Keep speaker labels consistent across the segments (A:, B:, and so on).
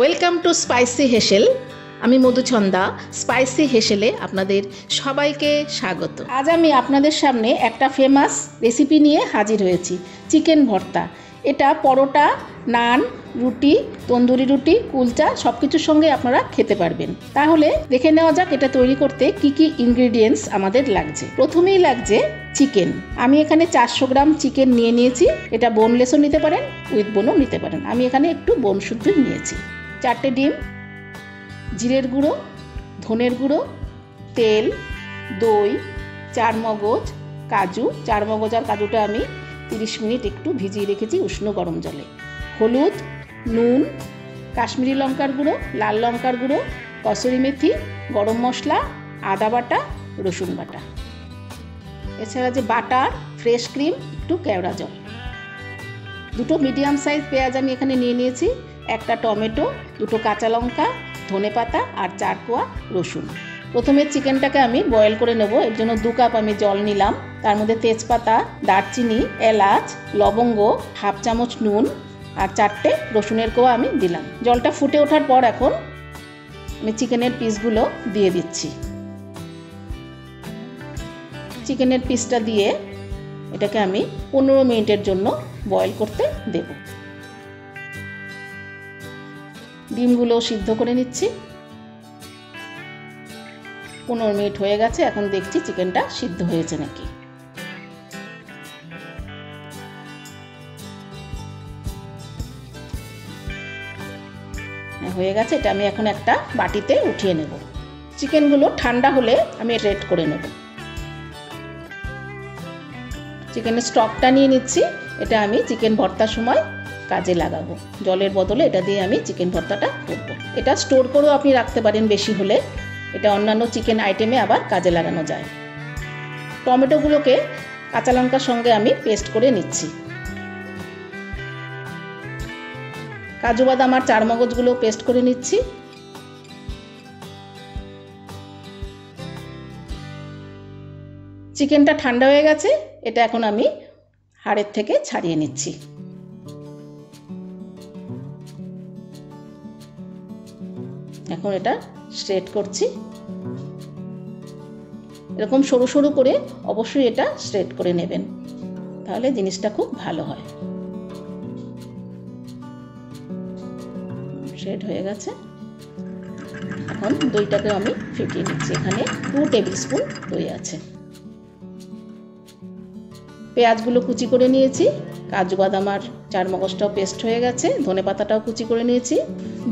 A: Welcome to spicy হেসেল আমি Madhuchhanda spicy হেসেলে আপনাদের সবাইকে স্বাগত। আজ আমি আপনাদের সামনে একটা ফেমাস রেসিপি নিয়ে হাজির হয়েছি। চিকেন ভর্তা। এটা পরোটা, নান, রুটি, তন্দুরি রুটি, কুলচা সব কিছুর সঙ্গে আপনারা খেতে পারবেন। তাহলে দেখে নেওয়া যাক এটা তৈরি করতে কি কি ইনগ্রিডিয়েন্টস আমাদের লাগছে। প্রথমেই লাগছে চিকেন আমি এখানে চারশো গ্রাম চিকেন নিয়ে নিয়েছি। এটা বোনলেসও নিতে পারেন উইথ বোনও নিতে পারেন। আমি এখানে একটু বোন শুদ্ধই নিয়েছি। চারটে ডিম, জিরের গুঁড়ো, ধনের গুঁড়ো, তেল, দই, চার মগজ, কাজু। চার মগজ আর কাজুটা আমি তিরিশ মিনিট একটু ভিজিয়ে রেখেছি উষ্ণ গরম জলে। হলুদ, নুন, কাশ্মীরি লঙ্কার গুঁড়ো, লাল লঙ্কার গুঁড়ো, কসুরি মেথি, গরম মশলা, আদা বাটা, রসুন বাটা। এছাড়া যে বাটার, ফ্রেশ ক্রিম, একটু কেওড়া জল। দুটো মিডিয়াম সাইজ পেঁয়াজ আমি এখানে নিয়ে নিয়েছি। একটা টমেটো, দুটো কাঁচা লঙ্কা, ধনে পাতা আর চার কোয়া রসুন। প্রথমে চিকেনটাকে আমি বয়েল করে নেব। এর জন্য দু কাপ আমি জল নিলাম। তার মধ্যে তেজপাতা, দারচিনি, এলাচ, লবঙ্গ, হাফ চামচ নুন আর চারটে রসুনের কোয়া আমি দিলাম। জলটা ফুটে ওঠার পর এখন আমি চিকেনের পিসগুলো দিয়ে দিচ্ছি। চিকেনের পিসটা দিয়ে এটাকে আমি পনেরো মিনিটের জন্য বয়েল করতে দেব। ডিমগুলো সিদ্ধ করে নিচ্ছি। পনেরো মিনিট হয়ে গেছে, এখন দেখছি চিকেনটা সিদ্ধ হয়েছে নাকি। হয়ে গেছে, এটা আমি এখন একটা বাটিতে উঠিয়ে নেব। চিকেনগুলো ঠান্ডা হলে আমি রেড করে নেব। চিকেনের স্টকটা নিয়ে নিচ্ছি, এটা আমি চিকেন ভর্তার সময় কাজে লাগাবো। জলের বদলে এটা দিয়ে আমি চিকেন ভর্তাটা করব। এটা স্টোর করেও আপনি রাখতে পারেন বেশি হলে। এটা অন্যান্য চিকেন আইটেমে আবার কাজে লাগানো যায়। টমেটোগুলোকে কাঁচা লঙ্কার সঙ্গে আমি পেস্ট করে নিচ্ছি। কাজু বাদাম আর চার মগজগুলো পেস্ট করে নিচ্ছি। চিকেনটা ঠান্ডা হয়ে গেছে, এটা এখন আমি হাড়ের থেকে ছাড়িয়ে নিচ্ছি। এখন এটা স্ট্রেট করছি। এরকম সরু সরু করে অবশ্যই এটা স্ট্রেট করে নেবেন। তাহলে জিনিসটা খুব ভালো হয়। স্ট্রেট হয়ে গেছে। এখন দইটাকে আমি ফেটিয়ে নিচ্ছি। এখানে টু টেবিল স্পুন দই আছে। পেঁয়াজগুলো কুচি করে নিয়েছি। কাজু বাদাম আর চার মগজটাও পেস্ট হয়ে গেছে, ধনে পাতাটাও কুচি করে নিয়েছি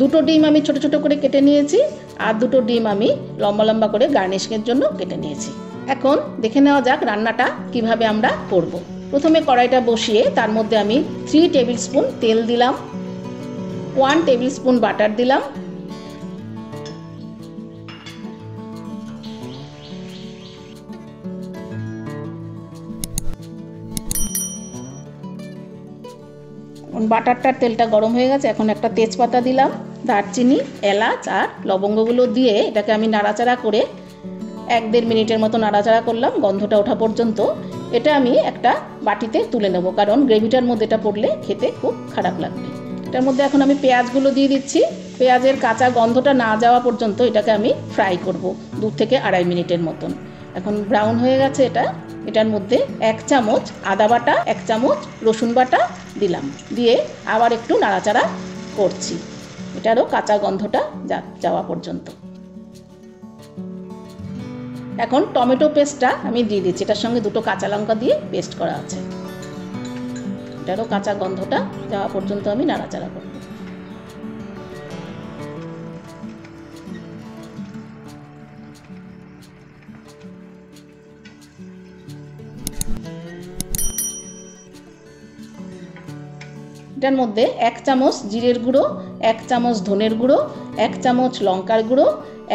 A: দুটো ডিম আমি ছোট ছোট করে কেটে নিয়েছি, আর দুটো ডিম আমি লম্বা লম্বা করে গার্নিশিংয়ের জন্য কেটে নিয়েছি এখন দেখে নেওয়া যাক রান্নাটা কীভাবে আমরা করব। প্রথমে কড়াইটা বসিয়ে তার মধ্যে আমি থ্রি টেবিল স্পুন তেল দিলাম ওয়ান টেবিল স্পুন বাটার দিলাম বাটারটার তেলটা গরম হয়ে গেছে, এখন একটা তেজপাতা দিলাম, দারচিনি, এলাচ আর লবঙ্গগুলো দিয়ে এটাকে আমি নাড়াচাড়া করে এক দেড় মিনিটের মতো নাড়াচাড়া করলাম, গন্ধটা ওঠা পর্যন্ত। এটা আমি একটা বাটিতে তুলে নেব, কারণ গ্রেভিটার মধ্যে এটা পড়লে খেতে খুব খারাপ লাগবে। এটার মধ্যে এখন আমি পেঁয়াজগুলো দিয়ে দিচ্ছি, পেঁয়াজের কাঁচা গন্ধটা না যাওয়া পর্যন্ত এটাকে আমি ফ্রাই করব দু থেকে আড়াই মিনিটের মতন। এখন ব্রাউন হয়ে গেছে এটা, এটার মধ্যে এক চামচ আদা বাটা, এক চামচ রসুন বাটা দিলাম। দিয়ে আবার একটু নাড়াচাড়া করছি। এটারও কাঁচা গন্ধটা যাওয়া পর্যন্ত। এখন টমেটো পেস্টটা আমি দিয়ে দিচ্ছি। এটার সঙ্গে দুটো কাঁচা লঙ্কা দিয়ে পেস্ট করা আছে। এটারও কাঁচা গন্ধটা যাওয়া পর্যন্ত আমি নাড়াচাড়া করব এটার মধ্যে এক চামচ জিরের গুঁড়ো, এক চামচ ধনের গুঁড়ো, এক চামচ লঙ্কার গুঁড়ো,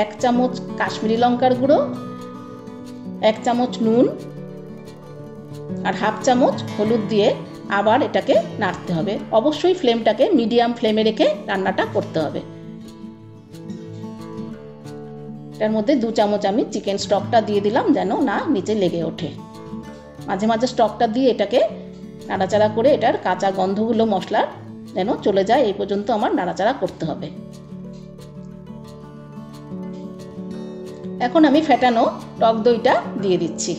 A: এক চামচ কাশ্মীরি লঙ্কার গুঁড়ো, এক চামচ নুন আর হাফ চামচ হলুদ দিয়ে আবার এটাকে নাড়তে হবে। অবশ্যই ফ্লেমটাকে মিডিয়াম ফ্লেমে রেখে রান্নাটা করতে হবে। এটার মধ্যে দু চামচ আমি চিকেন স্টকটা দিয়ে দিলাম যেন না নিচে লেগে ওঠে। মাঝে মাঝে স্টকটা দিয়ে এটাকে নাড়াচাড়া করে এটার কাঁচা গন্ধগুলো, মশলা যেন চলে যায়, এই পর্যন্ত আমার নাড়াচাড়া করতে হবে। এখন আমি ফেটানো টক দইটা দিয়ে দিচ্ছি।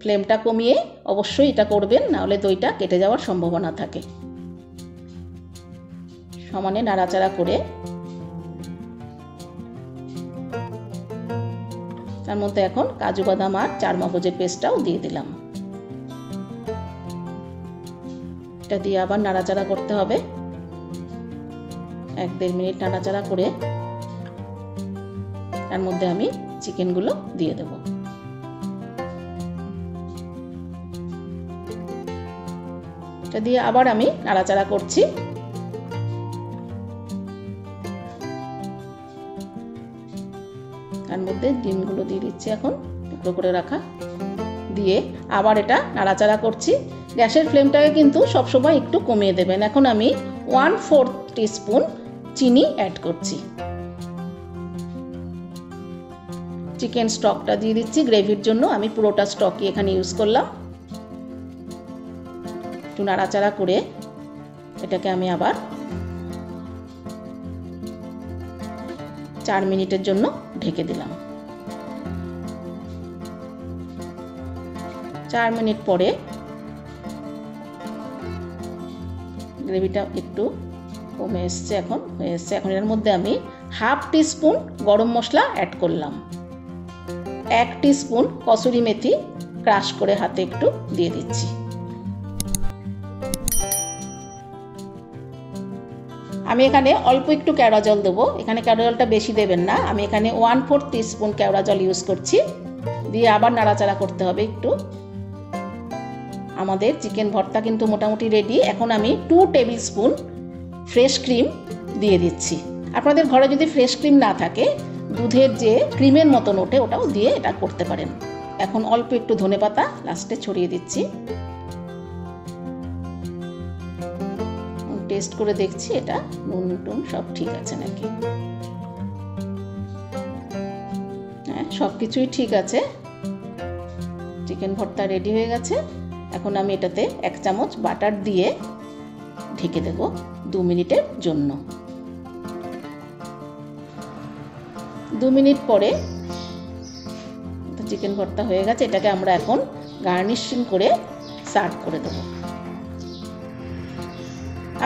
A: ফ্লেমটা কমিয়ে অবশ্যই এটা করবেন, নাহলে দইটা কেটে যাওয়ার সম্ভাবনা থাকে। সমানে নাড়াচাড়া করে তার মধ্যে এখন কাজু বাদাম আর চার মগজের পেস্টটাও দিয়ে দিলাম। এটা দিয়ে আবার নাড়াচাড়া করতে হবে। এক দেড় মিনিট নাড়াচাড়া করে তার মধ্যে আমি চিকেনগুলো দিয়ে দেব। এটা দিয়ে আবার আমি নাড়াচাড়া করছি। তার মধ্যে ডিমগুলো দিয়ে দিচ্ছি এখন টুকরো করে রাখা। দিয়ে আবার এটা নাড়াচাড়া করছি। গ্যাসের ফ্লেমটাকে কিন্তু সবসময় একটু কমিয়ে দেবেন। এখন আমি ওয়ান ফোর্থ টিস্পুন চিনি অ্যাড করছি। চিকেন স্টকটা দিয়ে দিচ্ছি। গ্রেভির জন্য আমি পুরোটা স্টকই এখানে ইউজ করলাম। একটু নাড়াচাড়া করে এটাকে আমি আবার চার মিনিটের জন্য ঢেকে দিলাম। চার মিনিট পরে গ্রেভিটা একটু কমে এসছে এখন, হয়ে এসছে। এখন এর মধ্যে আমি হাফ টিস্পুন গরম মশলা অ্যাড করলাম। এক টিস্পুন কসুরি মেথি ক্রাশ করে হাতে একটু দিয়ে দিচ্ছি। আমি এখানে অল্প একটু কেওড়া জল দেবো। এখানে কেওড়া জলটা বেশি দেবেন না। আমি এখানে ওয়ান ফোর্থ টিস্পুন কেওড়া জল ইউজ করছি। দিয়ে আবার নাড়াচাড়া করতে হবে একটু। আমাদের চিকেন ভর্তা কিন্তু মোটামুটি রেডি এখন আমি two tablespoon fresh cream দিয়ে দিচ্ছি। আপনাদের ঘরে যদি ফ্রেশ ক্রিম না থাকে, দুধের যে ক্রিমের মতন ওঠে ওটাও দিয়ে এটা করতে পারেন। এখন অল্প একটু ধনে পাতা লাস্টে ছড়িয়ে দিচ্ছি। টেস্ট করে দেখছি, এটা নুন, টুন সব ঠিক আছে নাকি? হ্যাঁ সব কিছুই ঠিক আছে। চিকেন ভর্তা রেডি হয়ে গেছে। এখন আমি এটাতে এক চামচ বাটার দিয়ে ঢেকে দেব দু মিনিটের জন্য। দু মিনিট পরে চিকেন ভর্তা হয়ে গেছে, এটাকে আমরা এখন গার্নিশিং করে সার্ভ করে দেবো।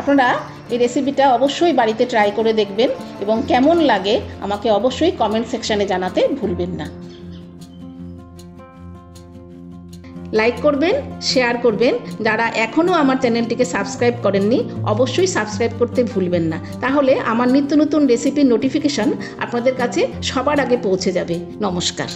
A: আপনারা এই রেসিপিটা অবশ্যই বাড়িতে ট্রাই করে দেখবেন এবং কেমন লাগে আমাকে অবশ্যই কমেন্ট সেকশানে জানাতে ভুলবেন না। লাইক করবেন শেয়ার করবেন। যারা এখনও আমার চ্যানেলটিকে সাবস্ক্রাইব করেননি, অবশ্যই সাবস্ক্রাইব করতে ভুলবেন না। তাহলে আমার নিত্য নতুন রেসিপির নোটিফিকেশান আপনাদের কাছে সবার আগে পৌঁছে যাবে। নমস্কার।